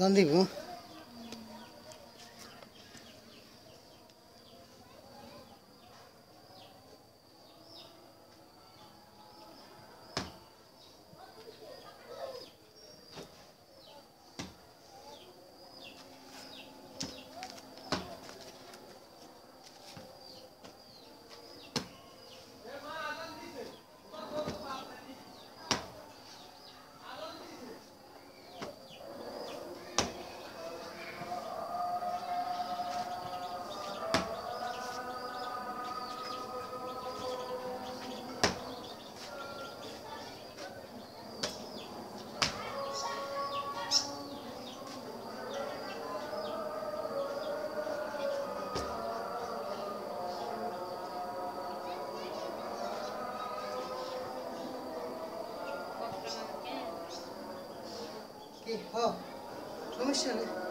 当地狗。好，怎么写的？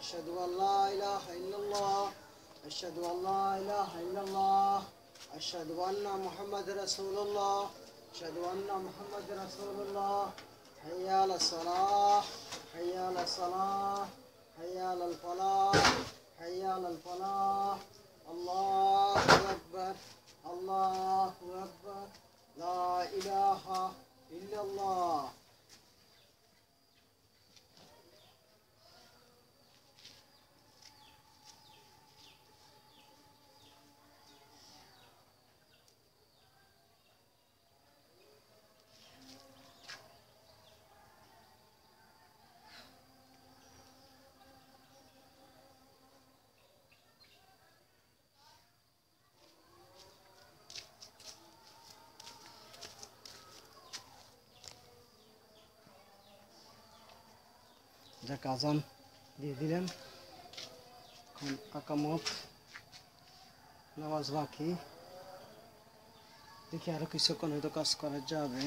أشهد أن لا إله إلا الله أشهد أن لا إله إلا الله أشهد أن محمد رسول الله أشهد أن محمد رسول الله. حي على الصلاة حي على الصلاة حي على الفلاح حي على الفلاح. الله أكبر الله أكبر. لا إله إلا الله. যাক আজান দিয়ে দিলেন। এখন আকামত নামাজ বাকি। দেখি আরও কিছুক্ষণ হয়তো কাজ করা যাবে।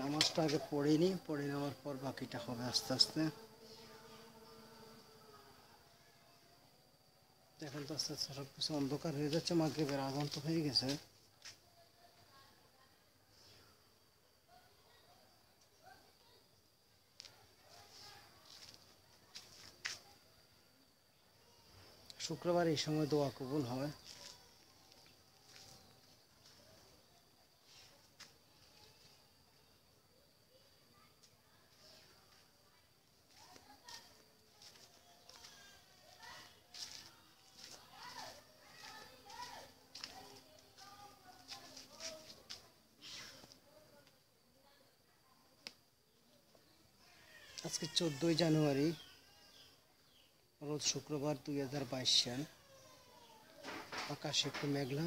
নামাজটা আগে পড়িনি পড়ে নেওয়ার পর বাকিটা হবে আস্তে আস্তে। এখন তো আস্তে আস্তে সব কিছু অন্ধকার হয়ে যাচ্ছে, মাগরিবের আজান তো হয়ে গেছে। শুক্রবার এই সময় দোয়া কবুল হয়। আজকে চোদ্দোই জানুয়ারি শুক্রবার দুই হাজার বাইশ সাল আকাশে একটু মেঘলা।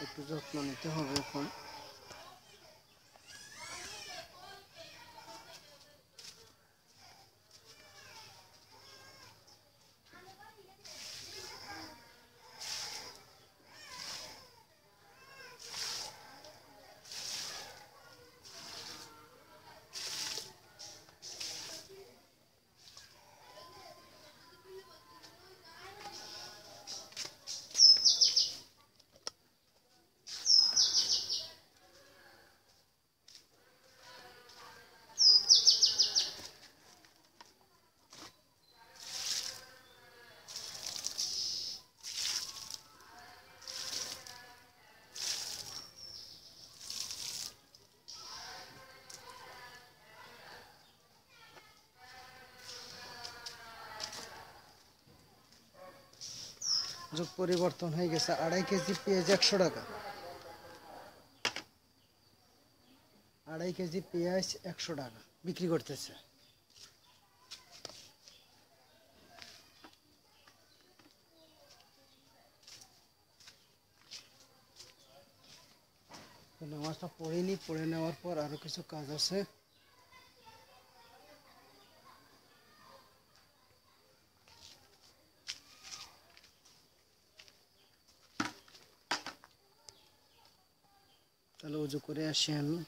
একটু যত্ন নিতে হবে এখন যুগ পরিবর্তন হয়ে গেছে, আড়াই কেজি পেঁয়াজ একশো টাকা। আড়াই কেজি পেঁয়াজ একশো টাকা, বিক্রি করতেছে। নামাজটা পড়িনি, পড়ে নেওয়ার পর আরও কিছু কাজ আছে। de Coreia Xemi.